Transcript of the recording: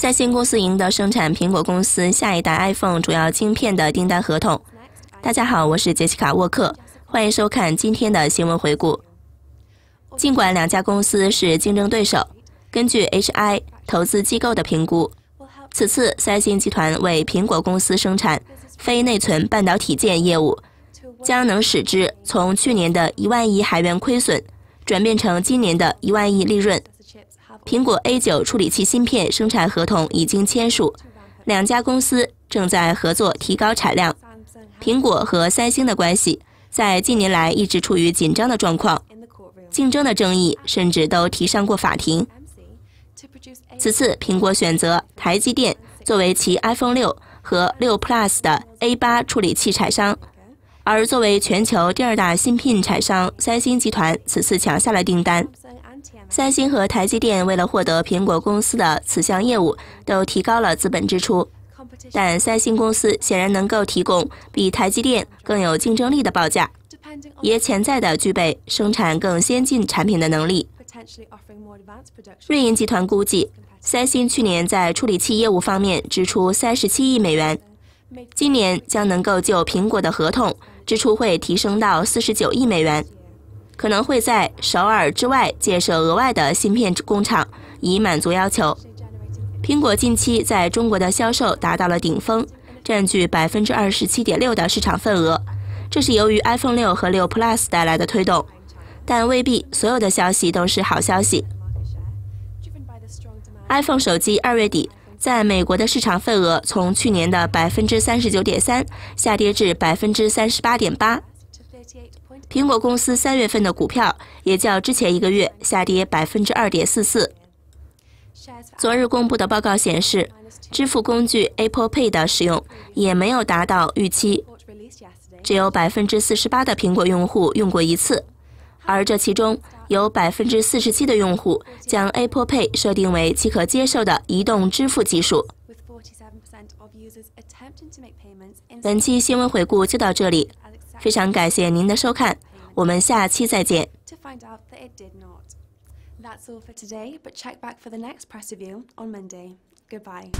三星公司赢得生产苹果公司下一代 iPhone 主要晶片的订单合同。大家好，我是杰西卡·沃克，欢迎收看今天的新闻回顾。尽管两家公司是竞争对手，根据 HI 投资机构的评估，此次三星集团为苹果公司生产非内存半导体件业务，将能使之从去年的一万亿韩元亏损转变成今年的一万亿利润。苹果 A9 处理器芯片生产合同已经签署，两家公司正在合作提高产量。苹果和三星的关系在近年来一直处于紧张的状况，竞争的争议甚至都提上过法庭。此次苹果选择台积电作为其 iPhone 六和六 Plus 的 A8 处理器厂商，而作为全球第二大芯片厂商三星集团此次抢下了订单。三星和台积电为了获得苹果公司的此项业务，都提高了资本支出。但三星公司显然能够提供比台积电更有竞争力的报价，也潜在的具备生产更先进产品的能力。瑞银集团估计，三星去年在处理器业务方面支出三十七亿美元，今年将能够就苹果的合同支出会提升到四十九亿美元。可能会在首尔之外建设额外的芯片工厂，以满足要求。苹果近期在中国的销售达到了顶峰，占据百分之二十七点六的市场份额，这是由于 iPhone 六和六 Plus 带来的推动，但未必所有的消息都是好消息。iPhone 手机二月底在美国的市场份额从去年的百分之三十九点三下跌至百分之三十八点八。苹果公司三月份的股票也较之前一个月下跌百分之二点四四。昨日公布的报告显示，支付工具 Apple Pay 的使用也没有达到预期，只有百分之四十八的苹果用户用过一次，而这其中有百分之四十七的用户将 Apple Pay 设定为其可接受的移动支付技术。本期新闻回顾就到这里。非常感谢您的收看，我们下期再见。That's all for today, but check back for the next press review on Monday. Goodbye.